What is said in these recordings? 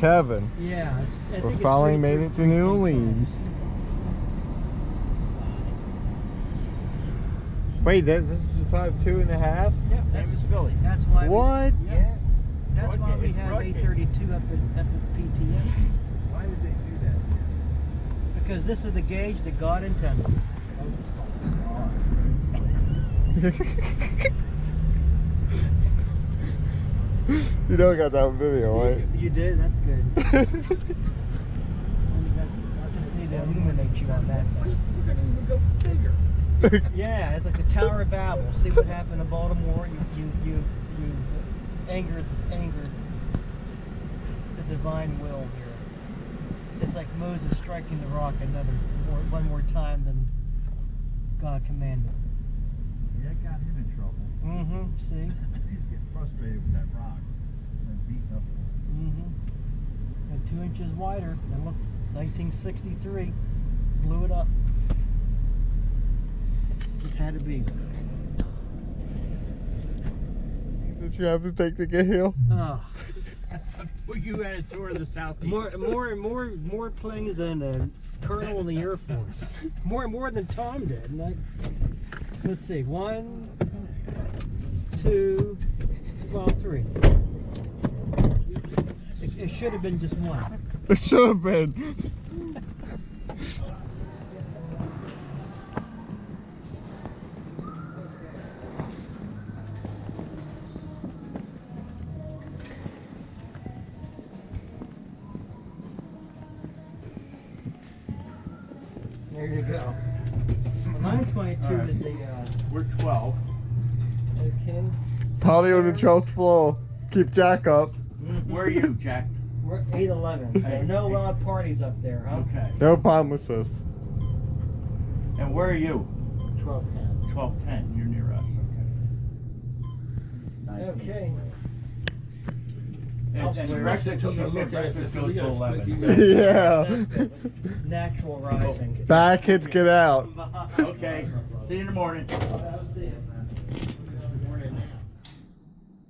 Kevin. Yeah. I We think it's finally three- made it to New state Orleans. Wait, that, this is five two and a half. Yeah, Same that's, as Philly. that's why. we- What? yeah. That's why we have broad gauge. 832 up at, up at PTM. Why did they do that? Because this is the gauge that God intended. you don't got that video, right? You, you did? That's good. I just need to illuminate you on that thing. We're gonna even go bigger. Yeah, it's like the Tower of Babel. See what happened in Baltimore? You you you you angered angered the divine will here. It's like Moses striking the rock another more, one more time than God commanded. Yeah, that got him in trouble. Mm-hmm. See? He was getting frustrated with that rock and beating up. Mm-hmm. And two inches wider. And look, 1963 blew it up. Just had to be. Did you have to take the get hill? Oh. Well, you had a tour of the southeast. More, more, more, more planes than a colonel in the Air Force. More, and more than Tom did. And I, let's see, one, two, well, three. It, it should have been just one. It should have been. Party on the 12th floor. Keep Jack up. Where are you, Jack? We're 811, so no loud parties up there, huh? Okay. No problem with promises. And where are you? 1210. 1210. You're near us. Okay. Okay. And, and Elsewhere. breakfast, you Look at it, breakfast so goes we to gotta split 11. these yeah. Natural rising. Bad kids get out. Okay. See you in the morning.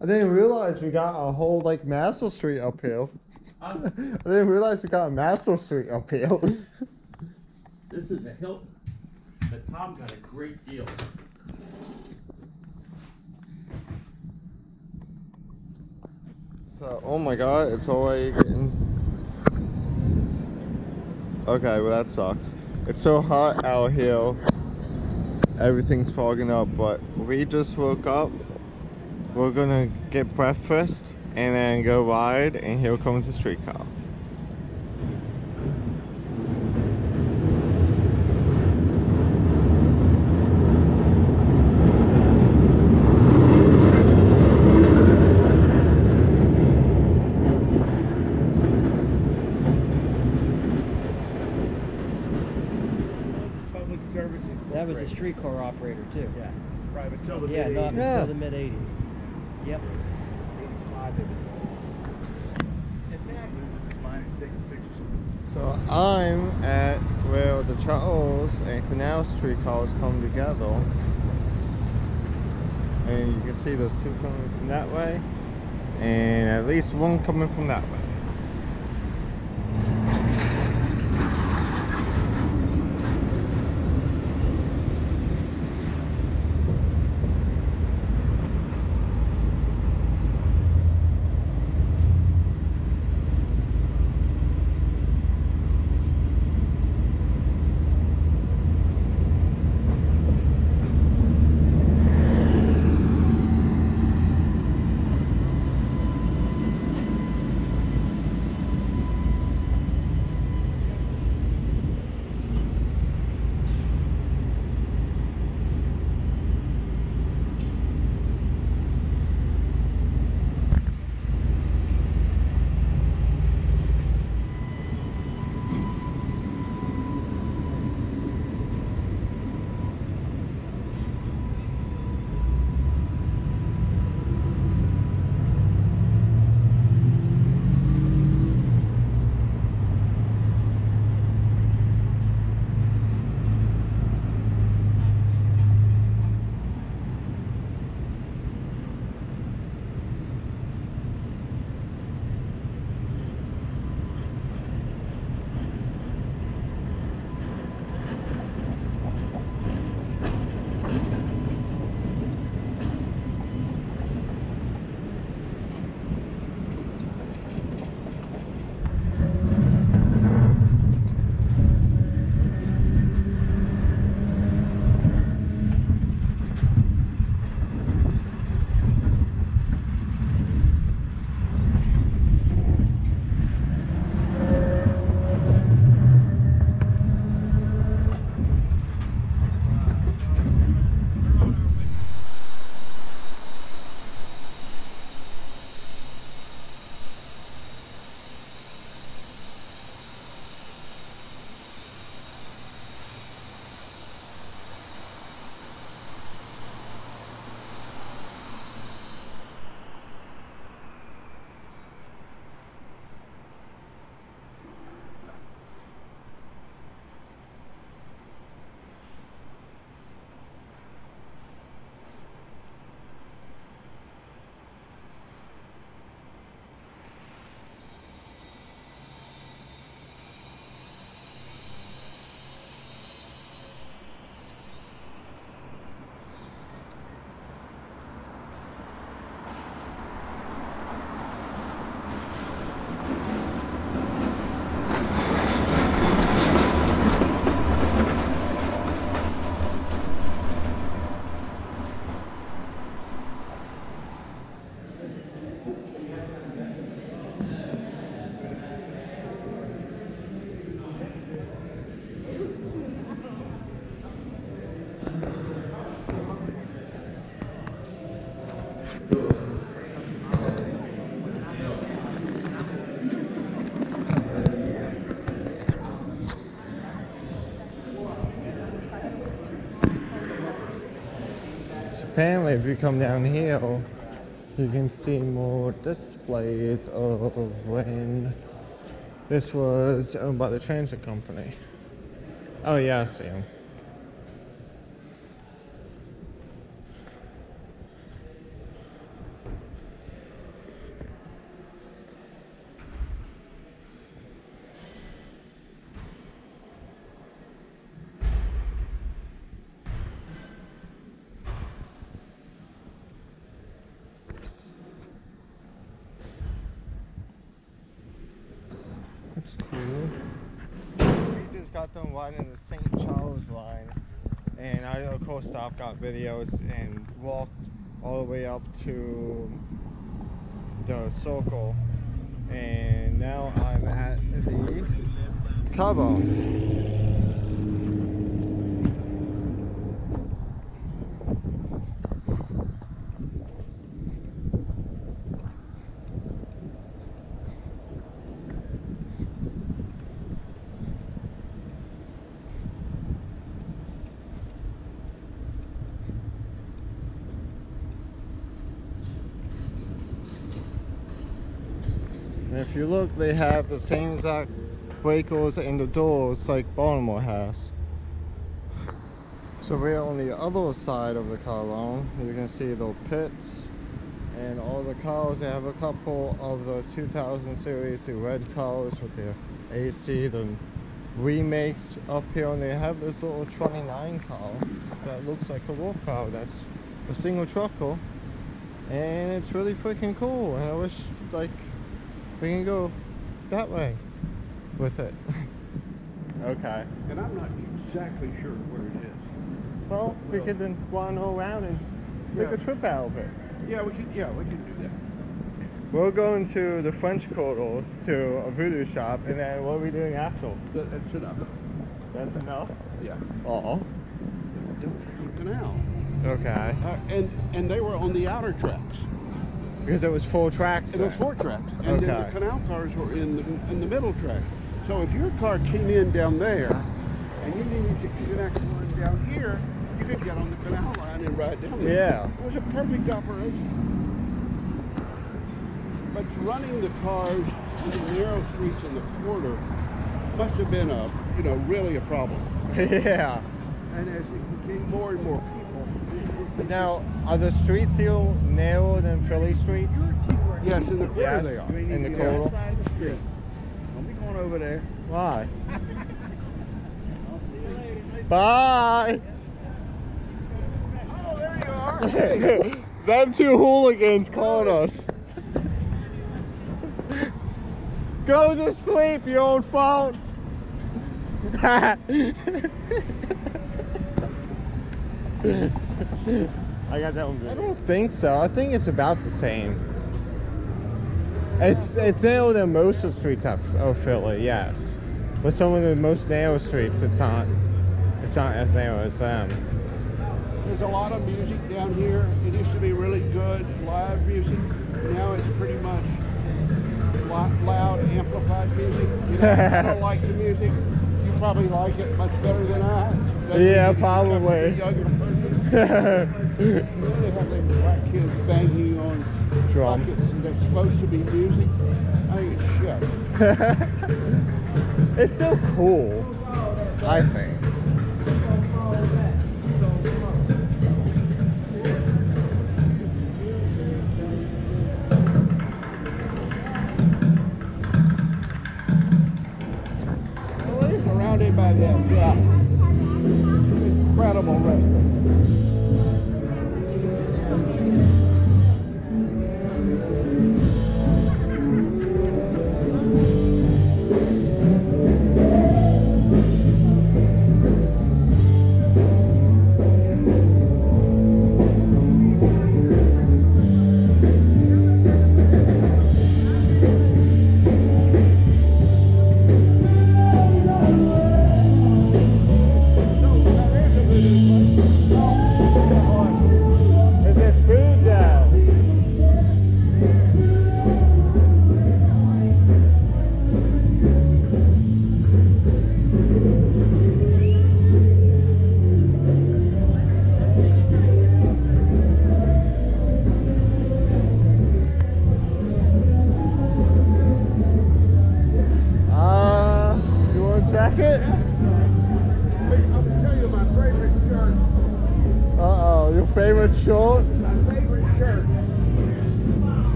I'll see you. I didn't realize we got a whole like Master Street uphill. I didn't realize we got a Master Street uphill. This is a hill that Tom got a great deal. So, oh my god, it's already getting. Okay, well that sucks. It's so hot out here. Everything's fogging up, but we just woke up. We're gonna get breakfast and then go ride, and here comes the streetcar. That was a streetcar operator too. Yeah. Private. Till the Yeah, not mid-eighties. Yeah. until the mid 80s. Yep. 85 they were. In fact, losing his mind is taking pictures of this. So I'm at where the Charles and Canal Street cars come together. And you can see those two coming from that way. And at least one coming from that way. Apparently if you come down here, you can see more displays of when this was owned by the transit company. Oh yeah, I see them. That's cool. We just got done riding the St. Charles line, and I of got videos, and walked all the way up to the circle, and now I'm at the Cabo. And if you look, they have the same exact breakers and the doors like Baltimore has. So we're on the other side of the car loan. You can see the pits and all the cars. They have a couple of the 2000 series, the red cars with the AC, the remakes up here. And they have this little 29 car that looks like a wolf car. That's a single trucker. And it's really freaking cool. And I wish like we can go that way with it. okay. And I'm not exactly sure where it is. Well, we could then wander around and make Yeah. a trip out of it. Yeah, we could. Yeah, we could do that. We'll go into the French quarters to a voodoo shop, and then what are we doing after? That- That's enough. That's enough. Yeah. Oh. The canal. Okay. Uh, and and they were on the outer tracks. Because it was full tracks. It was then. four tracks, and then the canal cars were in the, in the middle track. So if your car came in down there, and you needed to connect one down here, you could get on the canal line and ride down there. Yeah. It was a perfect operation. But running the cars in the narrow streets in the quarter must have been a, you know, really a problem. yeah. And as it became more and more people, it- it- Now, are the streets here narrower than Philly streets? yes, in the quarter Yes. they are. In the the quarter? of the street. Don't be going over there. Why? I'll see you later. Bye. Oh, there you are. Them two hooligans called us. Go to sleep, you old fonts. I got that one. Good. I don't think so. I think it's about the same. It's it's narrower than most of the streets of, of Philly, yes. But some of the most narrow streets, it's not. It's not as narrow as them. There's a lot of music down here. It used to be really good live music. Now it's pretty much lo- loud, amplified music. You know, I don't like the music. You probably like it much better than I. Doesn't Yeah, probably. They have them black kids banging on Drum. buckets and supposed to be music. I think it's still cool, I think. Surrounded by them, yeah. Incredible restaurant.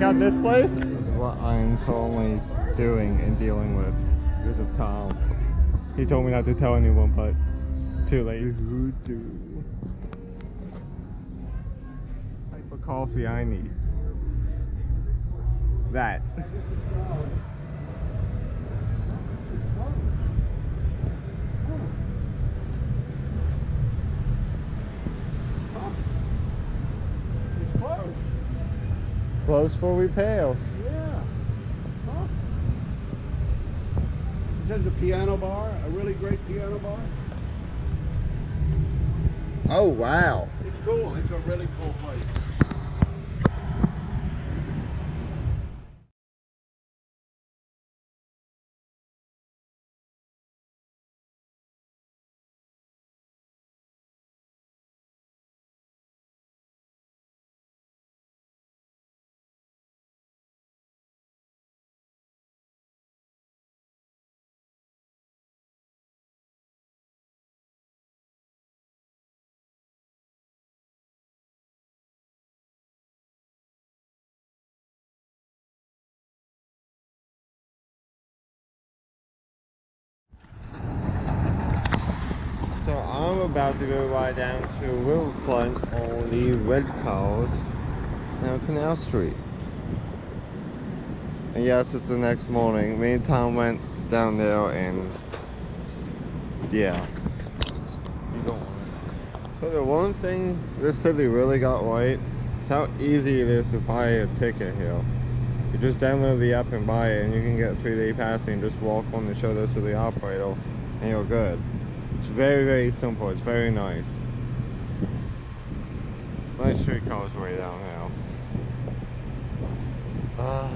Check out this place? Is what I'm currently doing and dealing with because of Tom. He told me not to tell anyone, but too late. Voodoo. Type of coffee I need. That. It's closed. Close for repairs. Yeah. Huh? This is a piano bar, a really great piano bar. Oh wow. It's cool. It's a really cool place. About to go ride down to Riverfront on the red cars down Canal Street. And yes, it's the next morning. Me and Tom went down there and yeah. So the one thing this city really got right is how easy it is to buy a ticket here. You just download the app and buy it and you can get three day passing just walk on and show this to the operator and you're good. It's very, very simple. It's very nice. Nice streetcars way down now. Ah.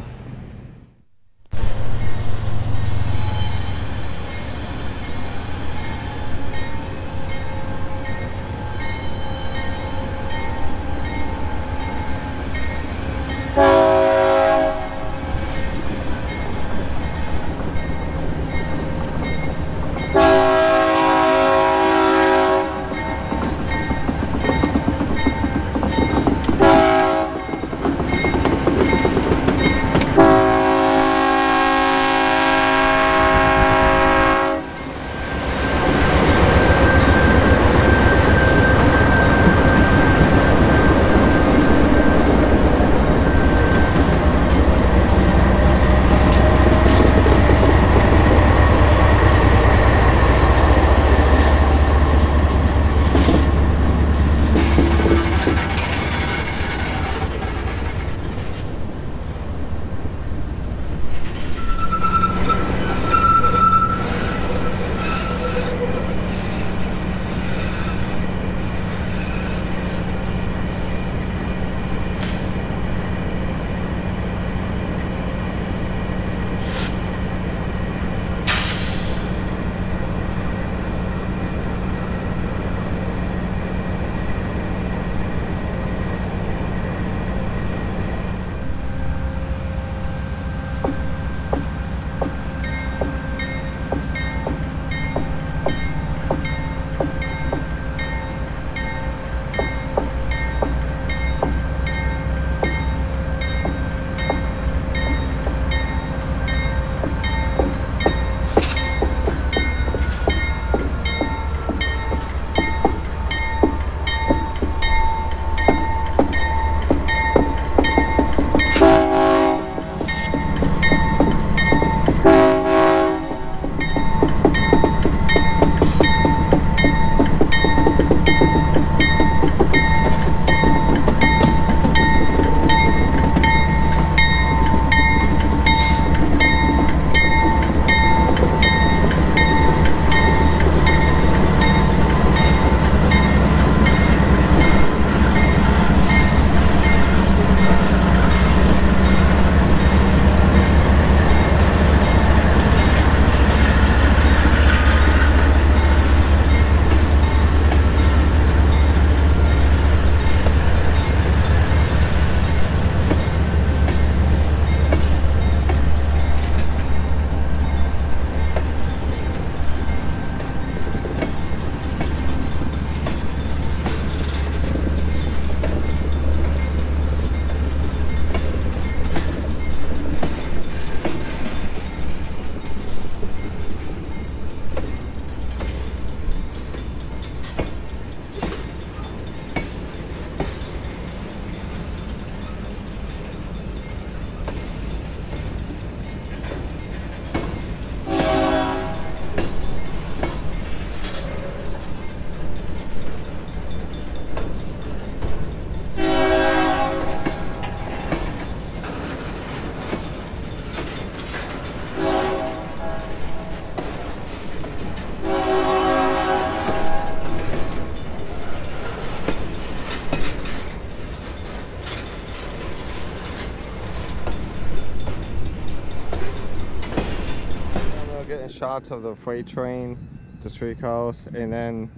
Shots of the freight train, the streetcars, and then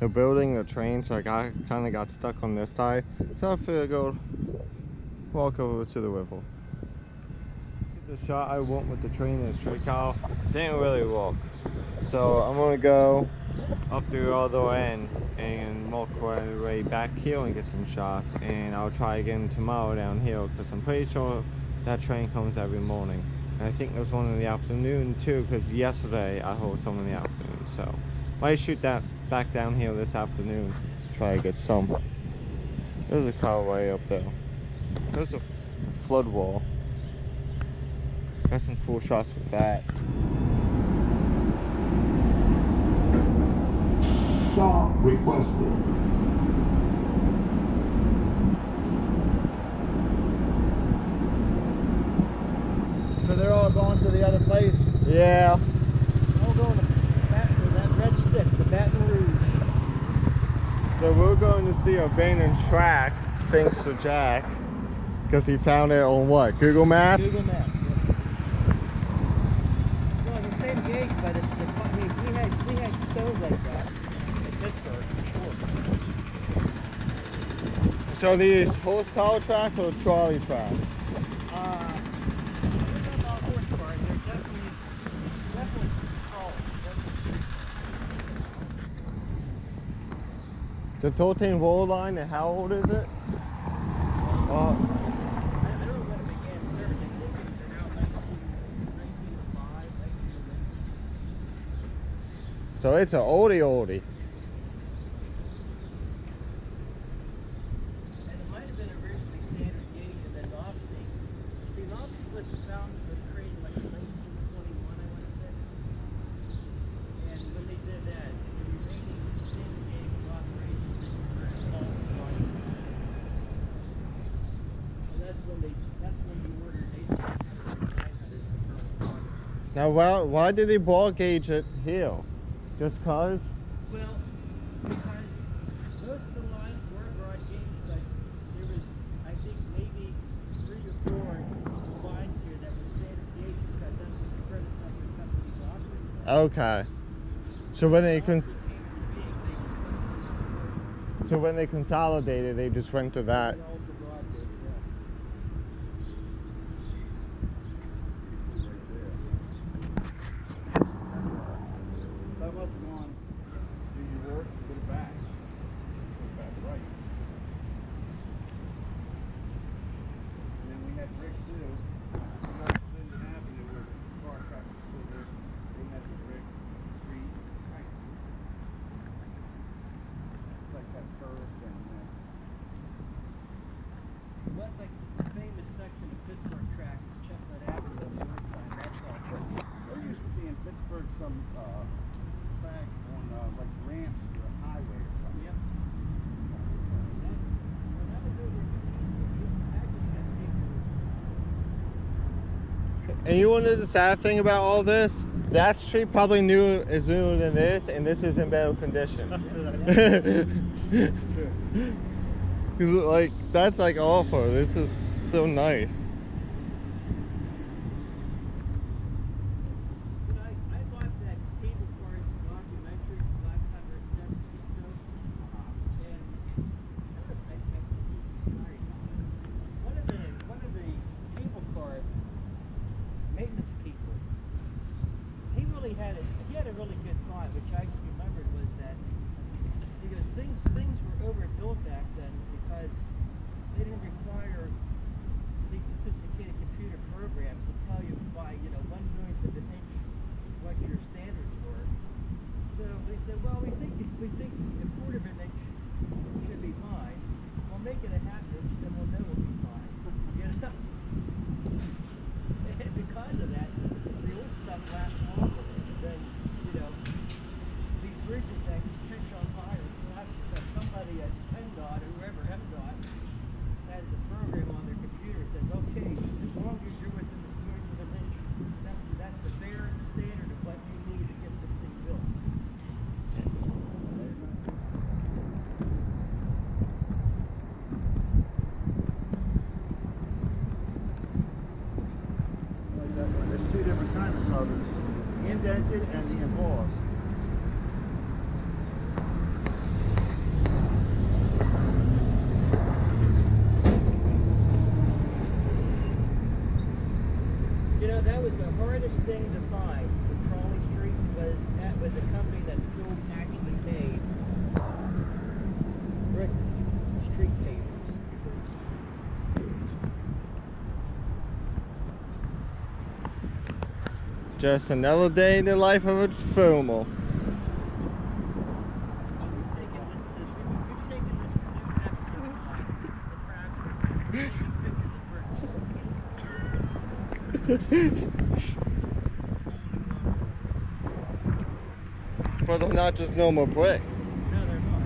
the building, the train. So I got kind of got stuck on this side. So I figured go walk over to the river. The shot I went with the train and the streetcar didn't really work. So I'm gonna go up through all the other end and walk my way back here and get some shots. And I'll try again tomorrow down here because I'm pretty sure that train comes every morning. And I think there's one in the afternoon too because yesterday I heard some in the afternoon. So might shoot that back down here this afternoon. Try to get some. There's a car way up there. There's a flood wall. Got some cool shots with that. Stop requested. So they're all going to the other place. Yeah. All going to Baton, to that red stick, the Baton Rouge. So we're going to see abandoned tracks, thanks to Jack, because he found it on what? Google Maps. Google Maps. Yeah. Well, the same gauge, but it's the. I mean, we had we had stoves like that in Pittsburgh for sure. So these horsepower tracks or trolley tracks? Uh, they're not all horsepower. They're definitely definitely controlled. The 13 roll line, and how old is it? Uh, I, I don't know when it began service. I think it was around 19, 1905, 1906. so it's an oldie oldie. And it might have been originally standard gauge and then NOPSI. See, NOPSI was found, was created like in 1921, I want to say. And when they did that, the remaining standard gauge was operated for false line. And that's when they, that's when you ordered 800 Now, why, why did they ball gauge it here? Just cause? Well, because most of the lines were broad gauge, but there was, I think, maybe three or four lines here that were standard gauge because that's what the predecessor companies operated. Okay. So when they con- Obviously came into being, they just went so when they consolidated, they just went to that. the ultra broad gauge, yeah. That must have gone, do your work, put it back. Put it back right. And then we had Rick too. We got Linden Avenue where the car tracks are still there. They had the Rick Street. Right. It's like that curve down there. Well, that's like the famous section of Pittsburgh track is Chestnut Avenue on the north side. That's all broad. There used to be in Pittsburgh some, uh, track on, uh, like ramps for a highway or something. Yep. That's, when I was over at I just got paper. And you wanted the sad thing about all this? That street probably new is newer than this, and this is in better condition. Cause like that's like awful. This is so nice. Just another day in the life of a filmer. You've taken this to you've taken this to new episode the practice. Pictures of bricks. But they're not just normal bricks. No, they're not.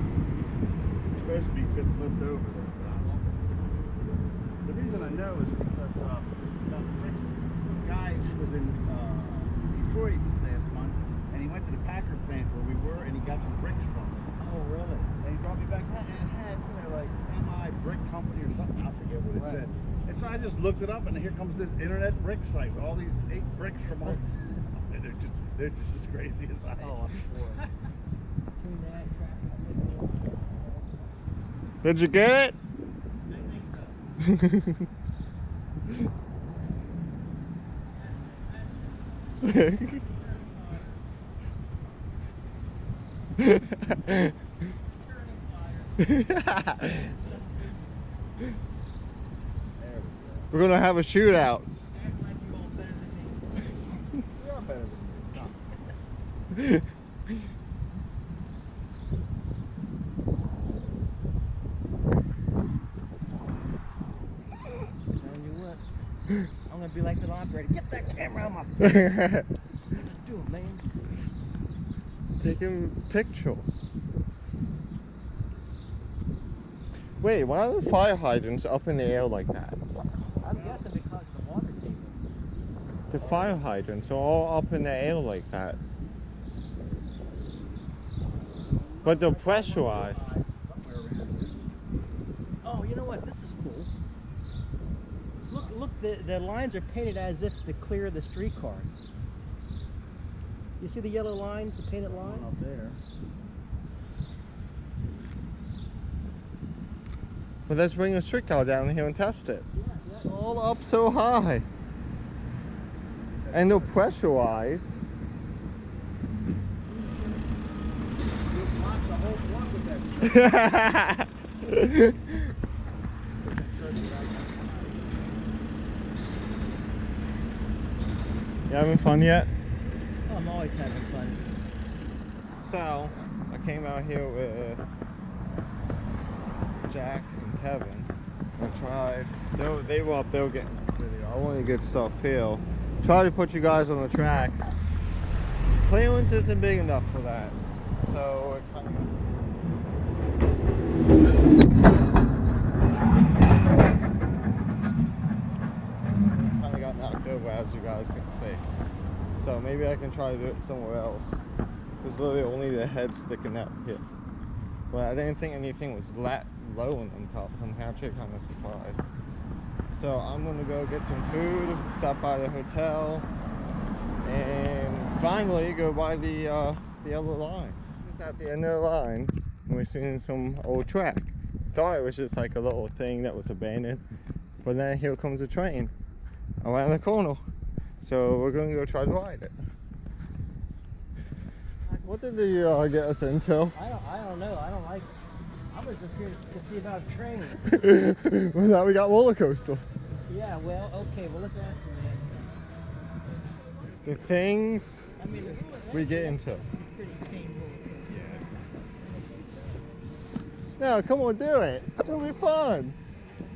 It's supposed to be fit, flipped over though. but I don't know. The reason I know is because uh, the Texas guy was in uh, Detroit last month, and he went to the Packard plant where we were, and he got some bricks from it. Oh, really? And he brought me back that, and it had, you know, like MI Brick Company or something. I forget what it Right. said. And so I just looked it up, and here comes this internet brick site with all these eight bricks from all. and they're just they're just as crazy as I. Oh, I'm sure. Between that traffic signal. Did you get it? I think so. There we go. We're gonna have a shootout. Act like you all better than me. You are better than me. Tell you what, I'm gonna be like the operator. Get that camera out of my face. Let's do it, man. Taking pictures. Wait, why are the fire hydrants up in the air like that? I'm guessing because the water table. The fire hydrants are all up in the air like that. But they're pressurized. Somewhere around here. Oh, you know what? This is cool. Look, look. The the lines are painted as if to clear the streetcar. You see the yellow lines, the painted lines? up there. But let's bring a streetcar down here and test it. Yeah, yeah. All up so high. And they're pressurized. You'll block the whole block with that. yeah, you having fun yet? Always having fun. So, I came out here with Jack and Kevin. I tried. They were, they were up there getting video. I want to get stuff here. Try to put you guys on the track. Clearance isn't big enough for that. So, it kind of. Got as you guys can see. So maybe I can try to do it somewhere else. There's literally only the head sticking out here. But I didn't think anything was that low in them cups. I'm actually kind of surprised. So I'm gonna go get some food, stop by the hotel, and finally go by the uh, the other lines. Just at the end of the line, we're seeing some old track. Thought it was just like a little thing that was abandoned, but then here comes a train around the corner. So we're gonna go try to ride it. What did the uh, get us into? I don't, I don't know. I don't like. I was just here to see about trains. well, now we got roller coasters. Yeah. Well. Okay. Well, let's ask the man. The things I mean, we get into. Pretty painful. No, come on, do it. It'll be fun.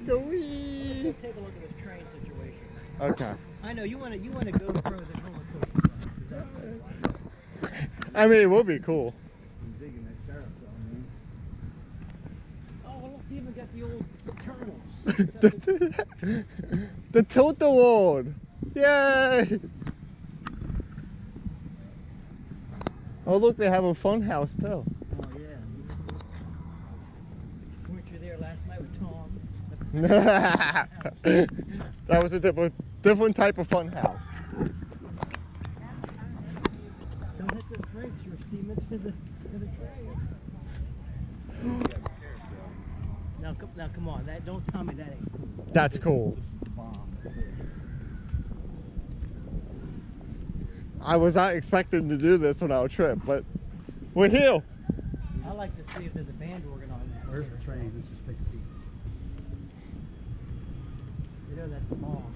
Go wee. Take a look at this train situation. Okay. I know you want to. You want to go through the roller coaster. ride, 'cause that's what I mean, it would be cool. I'm digging that carousel, man. Oh, look, you even got the old turtles. the, the Tilt-A-Whirl. Yay! Oh, look, they have a fun house too. Oh yeah. Weren't you there last night with Tom? that was a different, different type of fun house. demons to the to the train. Now, come, now come on, that don't tell me that ain't cool. That's cool. This is the bomb. I was not expecting to do this on our trip, but we're here. I like to see if there's a band organ on that. Where's the train? Let's just take a peek. You know that's the bomb.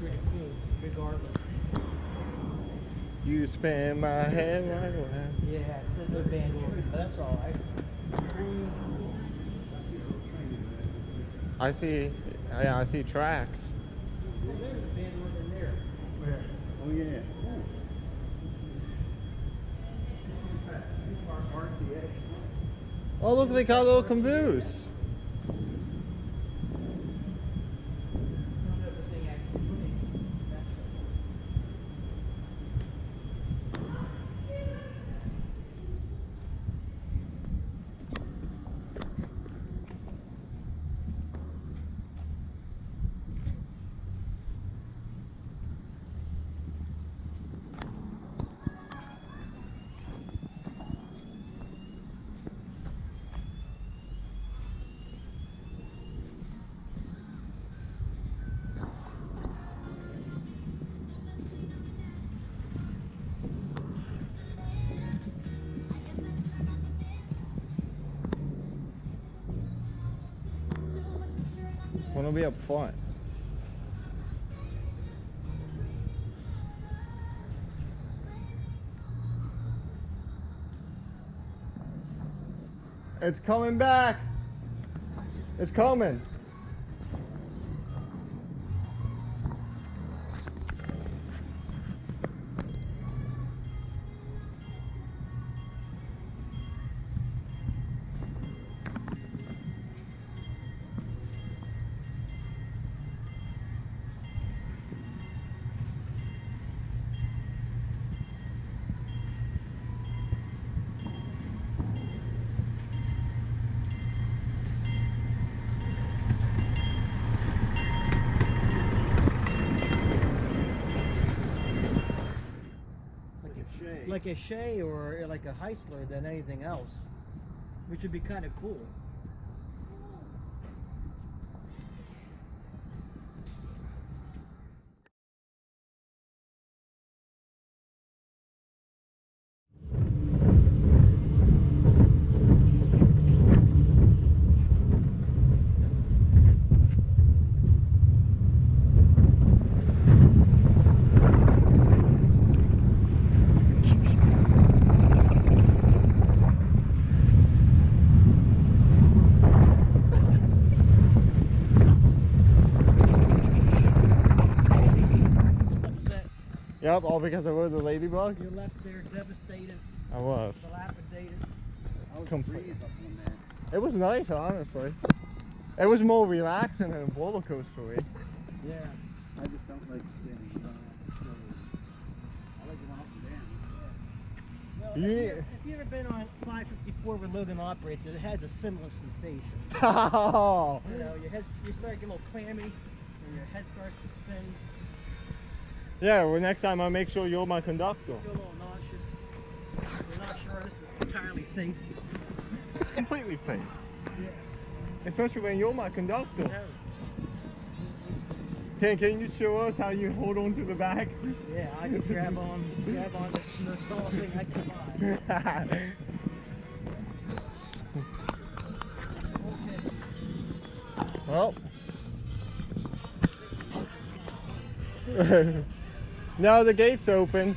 Pretty cool, regardless. You spin my head right away. Yeah, there's no band organ, but that's all right. I see, yeah, I see tracks. Well, there's a band organ there. Where? Oh, yeah. Oh, look, they got a little caboose. Wanna be up front? It's coming back. It's coming. Or like a Heisler than anything else, which would be kind of cool. Yep, all because I rode the ladybug. You're left there devastated, I was. dilapidated. I was Complete. breeze up on that. It was nice, honestly. It was more relaxing than a roller coaster. Yeah. I just don't like standing around. So I like going up and down. Well, You- if, you if you ever been on 554 where Logan operates, it has a similar sensation. Oh, You know, your head, you start getting a little clammy, and your head starts to spin. Yeah. Well, next time I'll make sure you're my conductor. feel a little nauseous. We're not sure this is entirely safe. It's completely safe, Yeah. especially when you're my conductor. No. Can Can you show us how you hold on to the back? Yeah, I could grab on, grab on the, the solid thing I find. Okay. well. now the gate's open.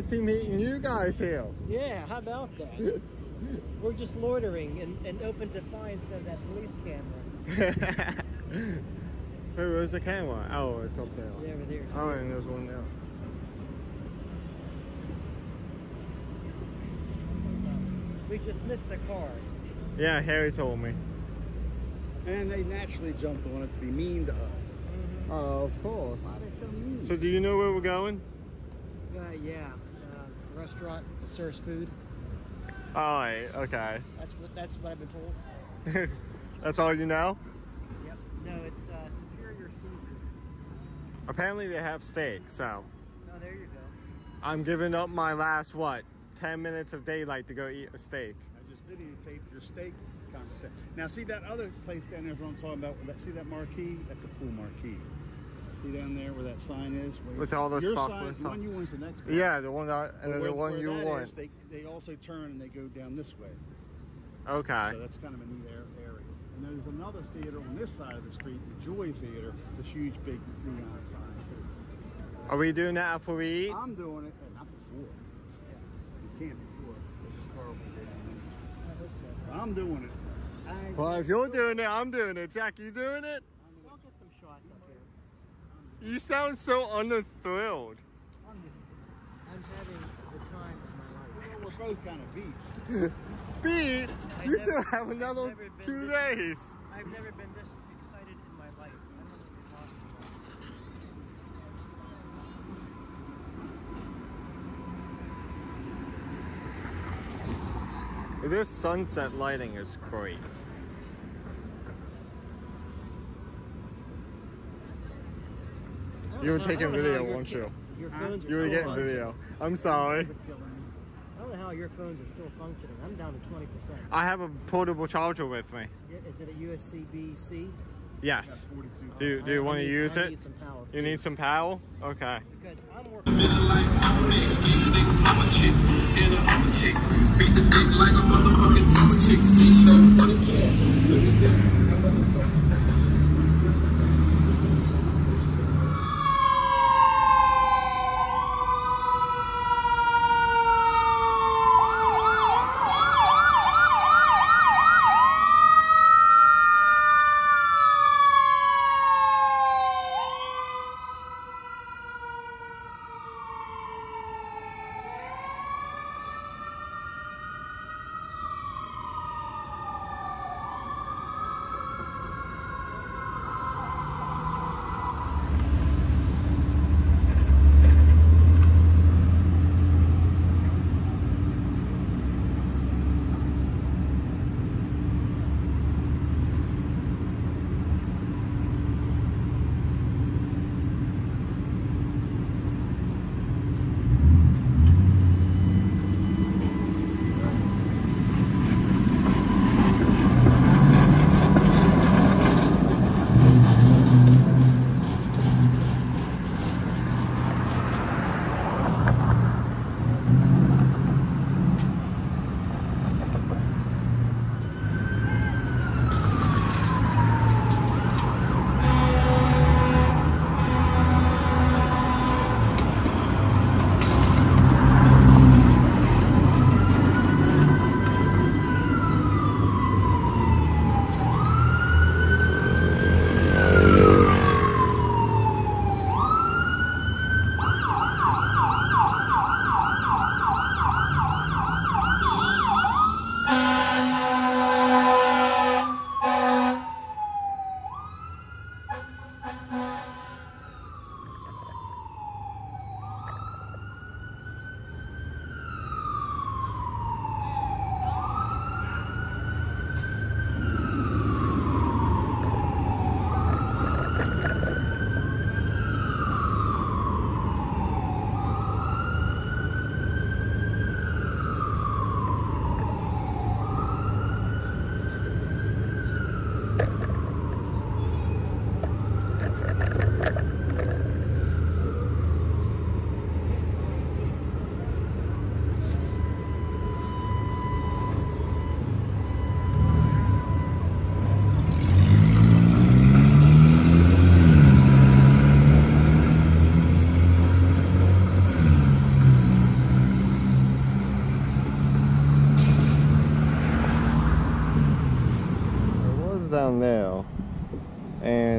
Fancy meeting you guys here. Yeah, how about that? We're just loitering in, in open defiance of that police camera. Where was the camera? Oh, it's up there. Yeah, over there. Oh, and there's one there. We just missed a car. Yeah, Harry told me. And they naturally jumped on it to be mean to us. Oh, of course. Why are they so mean? So do you know where we're going? Uh, yeah, uh, restaurant that serves food. Alright, okay. That's what that's what I've been told. That's all you know? Yep. No, it's uh, Superior Seafood. Apparently they have steak, so Oh, there you go. I'm giving up my last, what, 10 minutes of daylight to go eat a steak. I just videotaped your steak conversation. Now, see that other place down there is what I'm talking about? That, see that marquee? That's a cool marquee. See down there where that sign is? Where With all those your sign, the one you want is the next one. Yeah, the one that, and then the one you want. is, they, they also turn and they go down this way. Okay. So that's kind of a neat air- area. And there's another theater on this side of the street, the Joy Theater, this huge big neon sign too. Are we doing that after we eat? I'm doing it, and not before. You can't before. It's just horrible. I'm doing it. I Well, if you're doing it, I'm doing it. Jack, you doing it? I'll get some shots up here. You sound so unthrilled. I'm, just, I'm having the time of my life. Well, we're both kind of beat. Beat? I You never- still have another two this- days. I've never been this excited in my life. I don't know what you're talking about. This sunset lighting is great. You were taking know how video, your weren't ki- you? Your phones are You were still getting video. I'm sorry. I don't know how your phones are still functioning. I'm down to 20%. I have a portable charger with me. Is it a USB-C? Yes. Do you, do you I- I want to use I it? need. You need some power? Okay. Because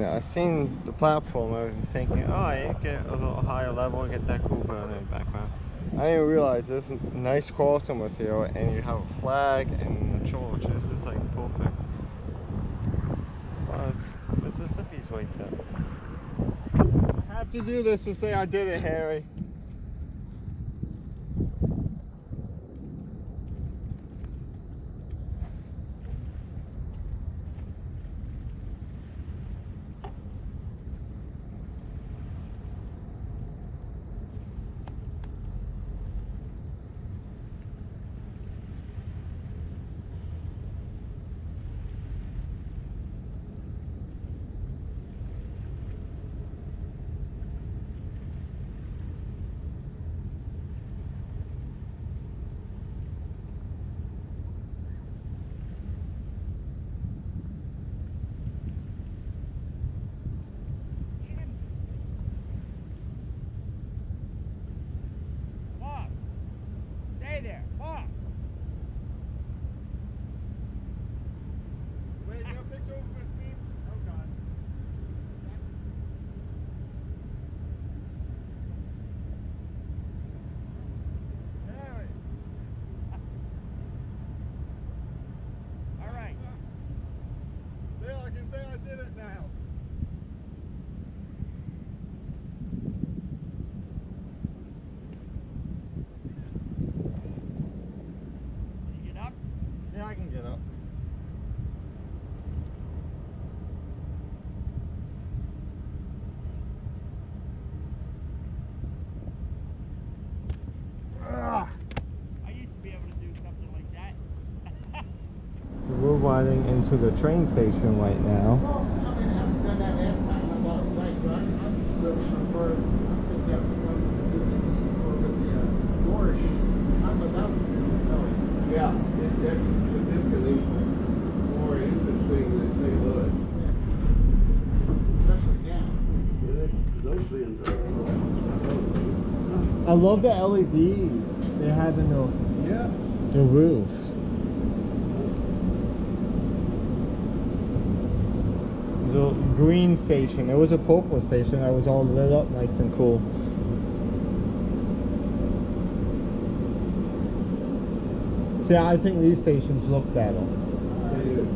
and I seen the platform. I was thinking, oh, I get a little higher level, get that cool burn in the background. I didn't realize this nice crossing was here, and you have a flag and a church. This is like perfect. Plus, Mississippi's right there. I have to do this to say I did it, Harry. Boss! Stay there! Boss! Wait, you have picture with me? Oh god. Harry! Alright. There, I can say I did it now. Can you get up? Yeah, I can get up. I used to be able to do something like that. So we're riding into the train station right now. Well, I mean, I haven't done that last time I bought a place, but I, I would prefer, I think that was one of the or with the, uh, Moorish. the train station right yeah, it, significantly more interesting than St. Louis. Especially now. Those things are. I love the LEDs they have in the, Yeah. the roofs. The green station. It was a purple station that was all lit up nice and cool. See, I think these stations look better.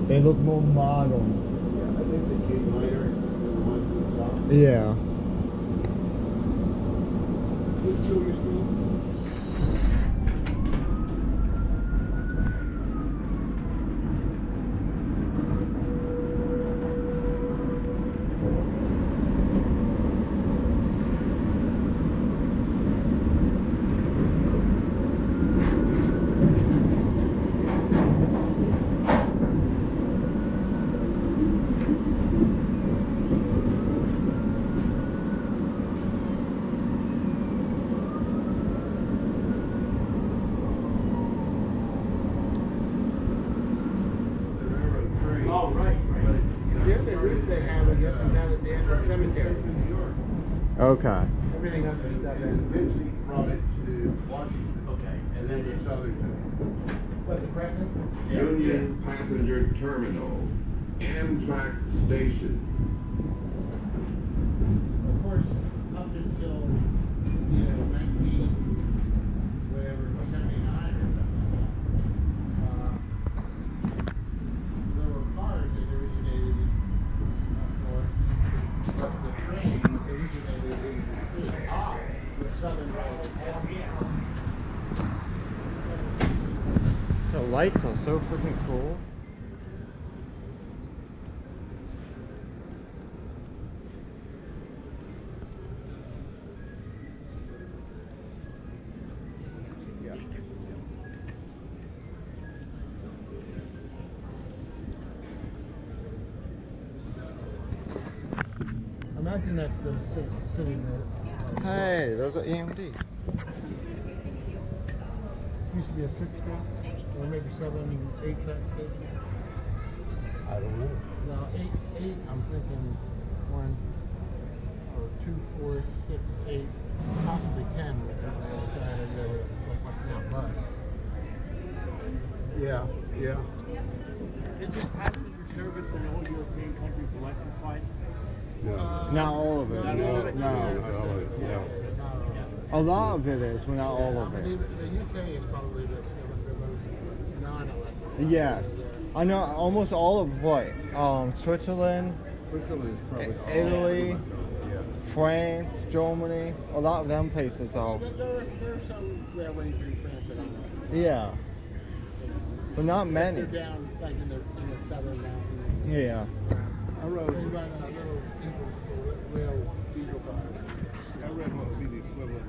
They look more modern. Yeah, I think they came later the. Yeah. Who's two your school? Oh, right, right. The other route they have, I guess, is down at the end of the cemetery. Okay. Everything else is stuff in. Eventually brought it to Washington. Okay. And then the southern. What, the Crescent? Union Passenger Terminal, Amtrak Station. Of course, seven, eight tracks? I don't know. No, eight, eight, I'm thinking one, or two, four, six, eight, possibly ten, which on the other side of the, like what's now bus. Yeah, yeah. Is this passenger service in all European countries electrified? No. Uh, not all of it. No. No, no. No. A lot of it is, but not all of it. The UK is probably the non-electric. Yes. I know almost all of what? Um, Switzerland, Switzerland is probably Italy. Yeah. France, Germany, a lot of them places are. There, there, are, there are some railways in France that I know. Yeah. But not many. They're down like in the, in the southern mountains. Yeah. I rode, They run a little diesel, rail diesel car. I read what would be the equivalent.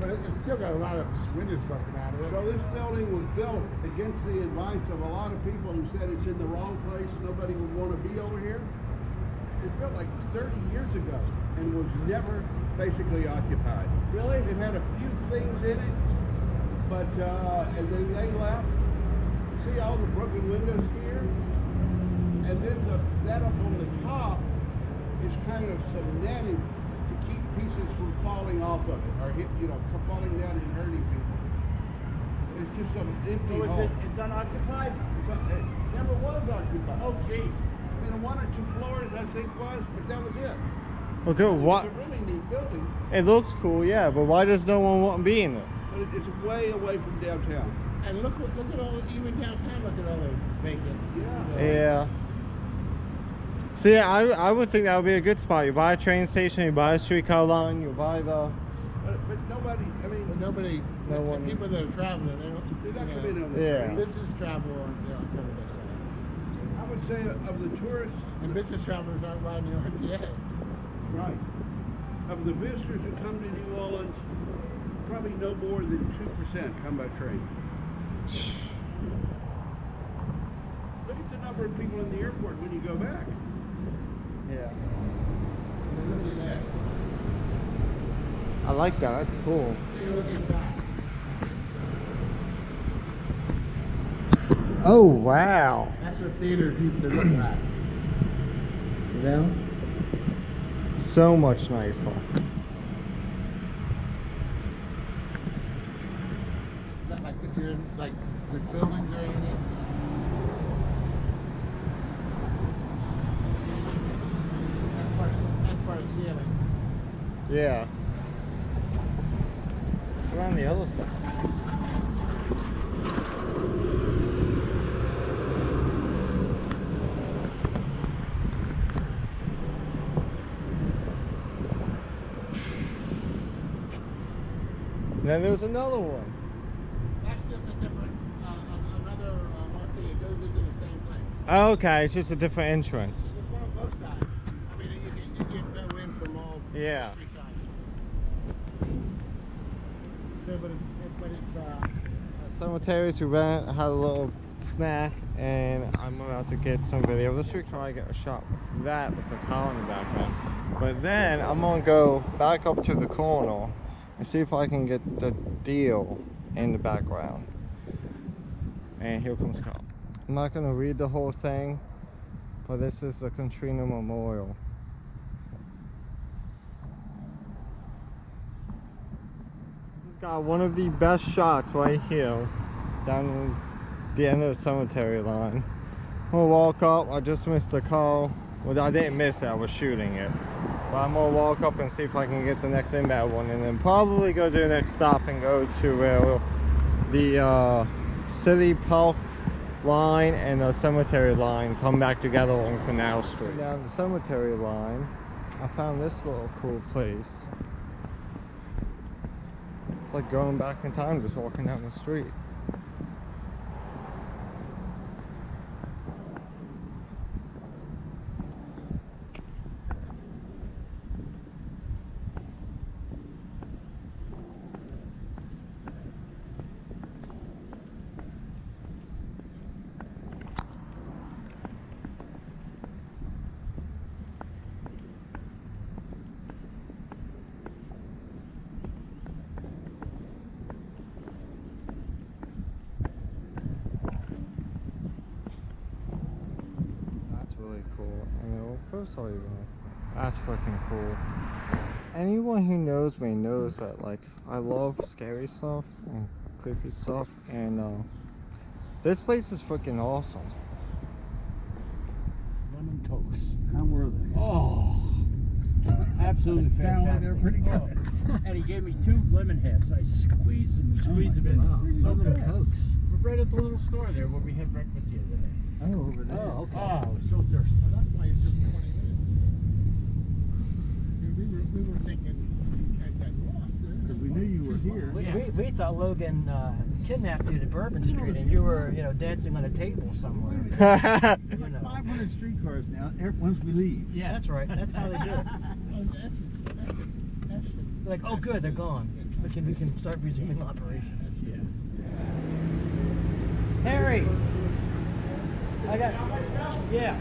But it's still got a lot of windows broken out of it. So this building was built against the advice of a lot of people who said it's in the wrong place, nobody would want to be over here. It built like 30 years ago and was never basically occupied. Really? It had a few things in it, but, uh, and then they left. See all the broken windows here? And then the, that up on the top is kind of some netting to keep pieces from falling off of it, or hit, you know, falling down and hurting people. It's just some empty So is hole. it, it's unoccupied? But it never was occupied. Oh, geez. I mean, one or two floors, I think was, but that was it. Okay, what? It's a really neat building, It looks cool, yeah, but why does no one want to be in it? but it- it's way away from downtown. And look, look at all, even downtown, look at all the vacant. Yeah. Yeah. See, I, I would think that would be a good spot. You buy a train station, you buy a streetcar line, you buy the. But, but nobody, I mean, But nobody, No the one- people that are traveling, they don't, they're you not know, coming on the Yeah. train. business travel, they don't come this way. I would say of the tourists, And business travelers aren't riding the RTA. right, of the visitors who come to New Orleans, probably no more than two percent come by train. Look at the number of people in the airport when you go back. Yeah. Look at that. I like that. That's cool. Take a look inside. Oh wow. That's what theaters used to look like. You know? So much nicer. Not like if you're in, like, the buildings are in it. That's part of, that's part of the ceiling. Yeah. It's around the other side. Then there's another one. That's just a different, uh, another uh, marquee. It goes into the same place. Okay, it's just a different entrance. It's one on both sides. I mean, you can, you can go in from all Yeah. three sides. So, but it's, but it's, uh, Cemeteries, we went, had a little snack, and I'm about to get some video. Let's try to get a shot with that with the car in the background. But then I'm gonna go back up to the corner and see if I can get the deal in the background. And here comes Carl. I'm not gonna read the whole thing, but this is the Katrina Memorial. He's got one of the best shots right here down the end of the cemetery line. We'll walk up. I just missed the call. Well, I didn't miss it. I was shooting it. But I'm gonna walk up and see if I can get the next inbound one, and then probably go to the next stop and go to uh, the uh, city park line and the cemetery line come back together on Canal Street. Down the cemetery line, I found this little cool place. It's like going back in time, just walking down the street. That's really cool. I mean, of course I'll even. That's freaking cool. Anyone who knows me knows that like I love scary stuff and creepy stuff, and uh, this place is freaking awesome. Lemon toast. How were they? Oh. I absolutely Sound like they're pretty good. Oh, And he gave me two lemon heads. I squeezed them, squeezed them in. Wow. So Lemon good. cokes. We're right at the little store there where we had breakfast the other day. Oh, over there. Oh, okay. Oh, I was so thirsty. That's why it took 20 minutes. We were, we were thinking you guys got lost there. Because we knew you were here. We, we, we thought Logan uh, kidnapped you to Bourbon Street and you were, you know, dancing on a table somewhere. You know. 500 streetcars now, once we leave. Yeah, that's right. That's how they do it. Oh, that's, that's, that's, like, oh, good, they're gone. We can we can start resuming operations. Yes. Harry, I got yeah.